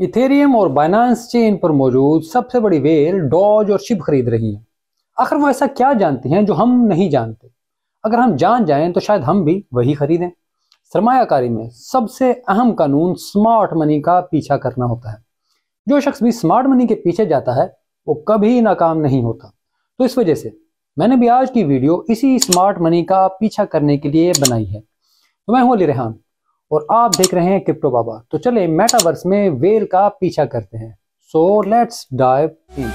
Ethereum और Binance chain पर मौजूद सबसे बड़ी वेल डॉज और शिप खरीद रही हैं। आखिर वो ऐसा क्या जानती हैं जो हम नहीं जानते? अगर हम जान जाएँ तो शायद हम भी वही खरीदें। सरमायाकारी में सबसे अहम कानून स्मार्ट मनी का पीछा करना होता है। जो शख्स भी स्मार्ट मनी के पीछे जाता है, वो कभी नाकाम नहीं होता। तो इस वजह से मैंने भी आज की वीडियो इसी स्मार्ट मनी का पीछा करने के लिए बनाई है। तो मैं हूँ अली रेहान। और आप देख रहे हैं क्रिप्टो बाबा। तो चले मेटावर्स में वेल का पीछा करते हैं। So let's dive in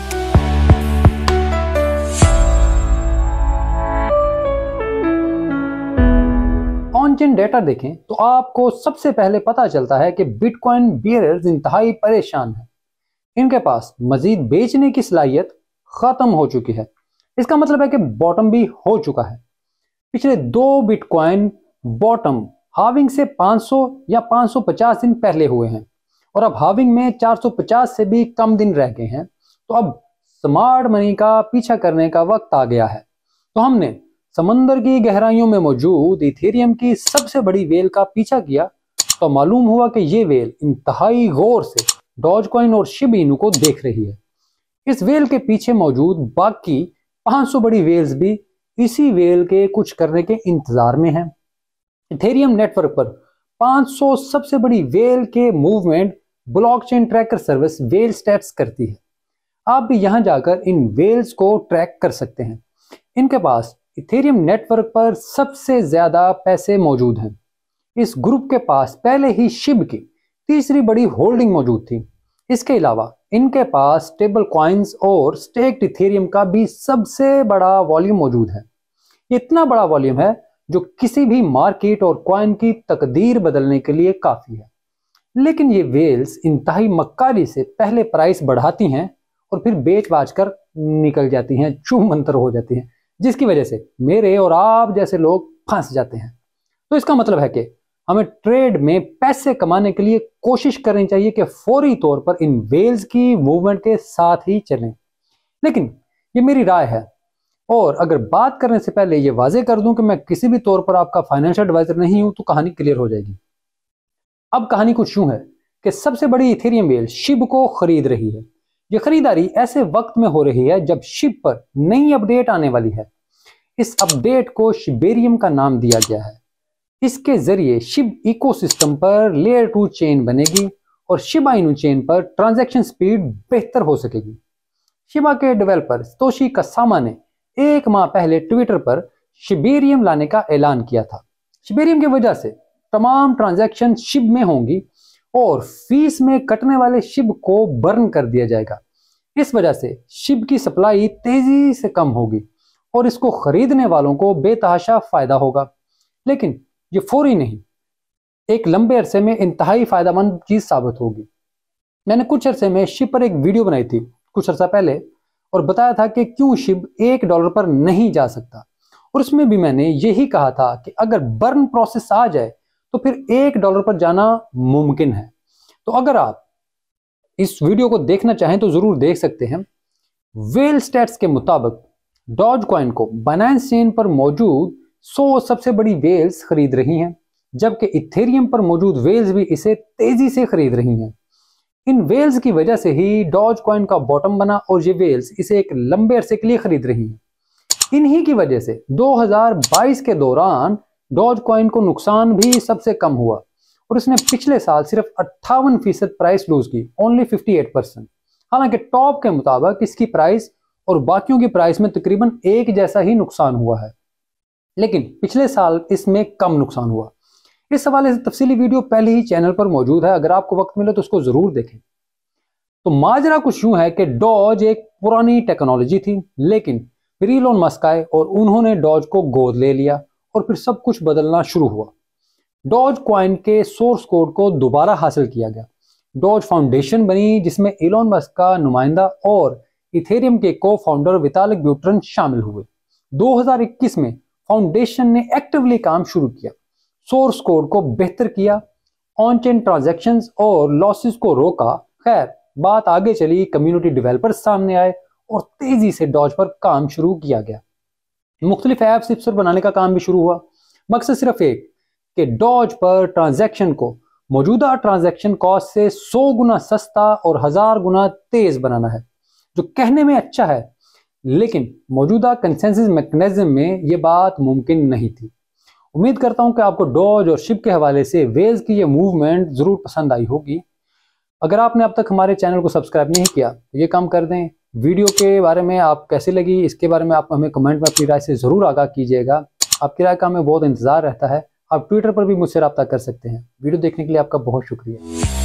onchain data देखें तो आपको सबसे पहले पता चलता है कि बिटकॉइन बियरर्स इंतहाई परेशान है। इनके पास मजीद बेचने की सलाहियत खत्म हो चुकी है। इसका मतलब है कि बॉटम भी हो चुका है। पिछले दो बिटकॉइन बॉटम हाविंग से 500 या 550 दिन पहले हुए हैं। और अब हाविंग में 450 से भी कम दिन रह गए हैं। तो अब स्मार्ट मनी का पीछा करने का वक्त आ गया है। तो हमने समंदर की गहराइयों में मौजूद इथेरियम की सबसे बड़ी वेल का पीछा किया। तो मालूम हुआ कि ये वेल इंतहाई गौर से डॉज कॉइन और शिबीनू को देख रही है। इस वेल के पीछे मौजूद बाकी 500 बड़ी वेल्स भी इसी वेल के कुछ करने के इंतज़ार में हैं। इथेरियम नेटवर्क पर 500 सबसे बड़ी वेल के movement blockchain tracker service whale stats करती है। आप भी यहाँ जाकर इन वेल्स को ट्रैक कर सकते हैं। इनके पास इथेरियम नेटवर्क पर सबसे ज़्यादा पैसे मौजूद हैं। इस ग्रुप के पास पहले ही शिब की तीसरी बड़ी होल्डिंग मौजूद थी। इसके अलावा इनके पास स्टेबल कॉइन्स और स्टेक्ड इथेरियम का भी सबसे बड़ा वॉल्यूम मौजूद है। इतना बड़ा वॉल्यूम है जो किसी भी मार्केट और क्वाइन की तकदीर बदलने के लिए काफ़ी है। लेकिन ये वेल्स इंतहाई मक्कारी से पहले प्राइस बढ़ाती हैं और फिर बेच बाच कर निकल जाती हैं चुम मंत्र हो जाती हैं, जिसकी वजह से मेरे और आप जैसे लोग फंस जाते हैं। तो इसका मतलब है कि हमें ट्रेड में पैसे कमाने के लिए कोशिश करनी चाहिए कि फौरी तौर पर इन वेल्स की मूवमेंट के साथ ही चलें। लेकिन ये मेरी राय है और अगर बात करने से पहले ये वाजे कर दूँ कि मैं किसी भी तौर पर आपका फाइनेंशियल एडवाइजर नहीं हूँ तो कहानी क्लियर हो जाएगी। अब कहानी कुछ यूँ है कि सबसे बड़ी इथेरियम वेल शिब को खरीद रही है। ये खरीदारी ऐसे वक्त में हो रही है जब शिब पर नई अपडेट आने वाली है। इस अपडेट को शिबेरियम का नाम दिया गया है। इसके ज़रिए शिब इकोसिस्टम पर लेयर टू चेन बनेगी और शिबा इनू चेन पर ट्रांजैक्शन स्पीड बेहतर हो सकेगी। शिबा के डेवलपर तोशी कसामा ने एक माह पहले ट्विटर पर शिबेरियम लाने का ऐलान किया था। शिबेरियम की वजह से तमाम ट्रांजैक्शन शिब में होंगी और फ़ीस में कटने वाले शिब को बर्न कर दिया जाएगा। इस वजह से शिब की सप्लाई तेज़ी से कम होगी और इसको खरीदने वालों को बेतहाशा फ़ायदा होगा। लेकिन ये फौरी नहीं, एक लंबे अरसे में इंतहाई फ़ायदेमंद चीज़ साबित होगी। मैंने कुछ अरसे में शिप पर एक वीडियो बनाई थी। कुछ अर्सा पहले और बताया था कि क्यों शिव एक डॉलर पर नहीं जा सकता। और उसमें भी मैंने यही कहा था कि अगर बर्न प्रोसेस आ जाए तो फिर एक डॉलर पर जाना मुमकिन है। तो अगर आप इस वीडियो को देखना चाहें तो ज़रूर देख सकते हैं। वेल स्टेट्स के मुताबिक डॉज कॉइन को बनाइंस चेन पर मौजूद 100 सबसे बड़ी वेल्स खरीद रही हैं, जबकि इथेरियम पर मौजूद वेल्स भी इसे तेज़ी से खरीद रही हैं। इन वेल्स की वजह से ही डॉज कॉइन का बॉटम बना और ये वेल्स इसे एक लंबे अरसे के लिए खरीद रही है। इन्हीं की वजह से 2022 के दौरान डॉज कॉइन को नुकसान भी सबसे कम हुआ और इसने पिछले साल सिर्फ़ अट्ठावन फ़ीसद प्राइस लूज की ओनली 58 परसेंट हालाँकि टॉप के मुताबिक इसकी प्राइस और बाकियों की प्राइस में तकरीबन एक जैसा ही नुकसान हुआ है। लेकिन पिछले साल इसमें कम नुकसान हुआ। इस हवाले से तफसीली वीडियो पहले ही चैनल पर मौजूद है, अगर आपको वक्त मिले तो उसको ज़रूर देखें। तो माजरा कुछ यूँ है कि डॉज एक पुरानी टेक्नोलॉजी थी, लेकिन फिर इलोन मस्क आए और उन्होंने डॉज को गोद ले लिया और फिर सब कुछ बदलना शुरू हुआ। डॉज क्वाइन के सोर्स कोड को दोबारा हासिल किया गया। डॉज फाउंडेशन बनी, जिसमें इलोन मस्क का नुमाइंदा और इथेरियम के को फाउंडर वितालिक ब्यूट्रन शामिल हुए। 2021 में फाउंडेशन ने एक्टिवली काम शुरू किया। सोर्स कोड को बेहतर किया ऑन चेन ट्रांजेक्शन और लॉसेस को रोका। खैर, बात आगे चली कम्युनिटी डेवलपर सामने आए और तेज़ी से डॉज पर काम शुरू किया गया। मुख्तलिफ़ ऐप्स बनाने का काम भी शुरू हुआ। मकसद सिर्फ़ एक, कि डॉज पर ट्रांजैक्शन को मौजूदा ट्रांजैक्शन कॉस्ट से 100 गुना सस्ता और हज़ार गुना तेज बनाना है, जो कहने में अच्छा है। लेकिन मौजूदा कंसेंसस मैकेनिज्म में यह बात मुमकिन नहीं थी। उम्मीद करता हूँ कि आपको डॉज और शिप के हवाले से वेल्स की ये मूवमेंट ज़रूर पसंद आई होगी। अगर आपने अब तक हमारे चैनल को सब्सक्राइब नहीं किया तो ये काम कर दें। वीडियो के बारे में आप कैसे लगी, इसके बारे में आप हमें कमेंट में अपनी राय से ज़रूर आगाह कीजिएगा। आपकी राय का हमें बहुत इंतज़ार रहता है। आप ट्विटर पर भी मुझसे रब्ता कर सकते हैं। वीडियो देखने के लिए आपका बहुत शुक्रिया।